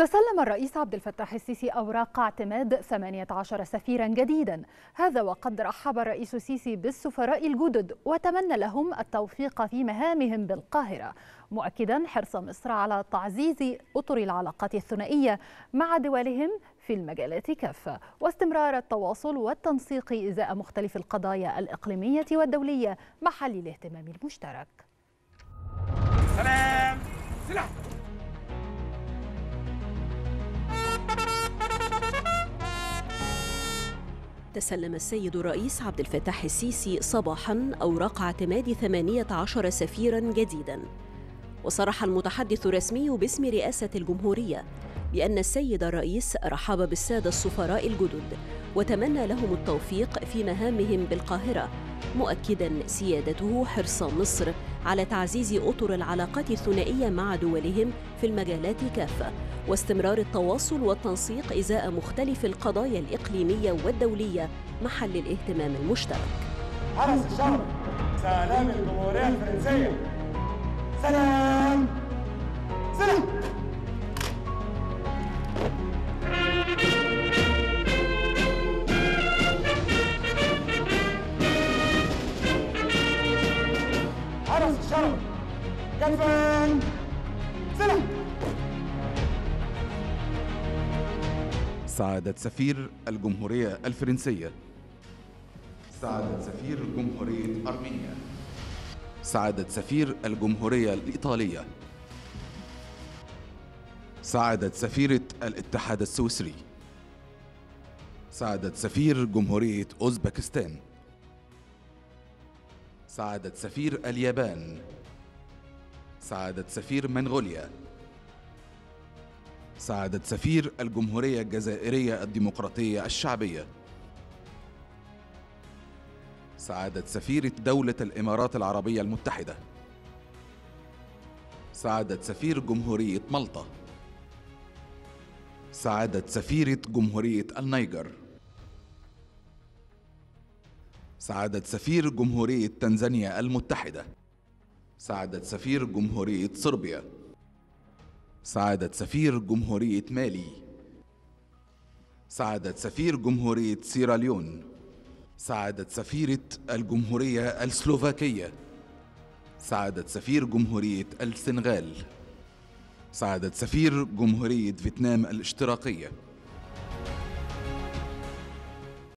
تسلم الرئيس عبد الفتاح السيسي أوراق اعتماد 18 سفيرا جديدا. هذا وقد رحب الرئيس السيسي بالسفراء الجدد وتمنى لهم التوفيق في مهامهم بالقاهرة. مؤكدا حرص مصر على تعزيز أطر العلاقات الثنائية مع دولهم في المجالات كافة واستمرار التواصل والتنسيق إزاء مختلف القضايا الإقليمية والدولية محل الاهتمام المشترك. تسلم السيد الرئيس عبد الفتاح السيسي صباحا أوراق اعتماد 18 سفيرا جديدا. وصرح المتحدث الرسمي باسم رئاسة الجمهورية بأن السيد الرئيس رحب بالسادة السفراء الجدد وتمنى لهم التوفيق في مهامهم بالقاهرة مؤكدا سيادته حرص مصر على تعزيز أطر العلاقات الثنائية مع دولهم في المجالات كافه واستمرار التواصل والتنسيق إزاء مختلف القضايا الإقليمية والدولية محل الاهتمام المشترك. حرس الشعب سلام الجمهورية الفرنسية. سلام! سلام! حرس الشرف كفن سلام سعادة سفير الجمهورية الفرنسية. سعادة سفير جمهورية أرمينيا سعادة سفير الجمهورية الإيطالية. سعادة سفيرة الاتحاد السويسري. سعادة سفير جمهورية أوزبكستان. سعادة سفير اليابان. سعادة سفير منغوليا. سعادة سفير الجمهورية الجزائرية الديمقراطية الشعبية. سعادة سفيرة دولة الإمارات العربية المتحدة. سعادة سفير جمهورية مالطا. سعادة سفيرة جمهورية النيجر. سعادة سفير جمهورية تنزانيا المتحدة. سعادة سفير جمهورية صربيا. سعادة سفير جمهورية مالي. سعادة سفير جمهورية سيراليون سعادة سفيرة الجمهورية السلوفاكية. سعادة سفير جمهورية السنغال. سعادة سفير جمهورية فيتنام الاشتراكية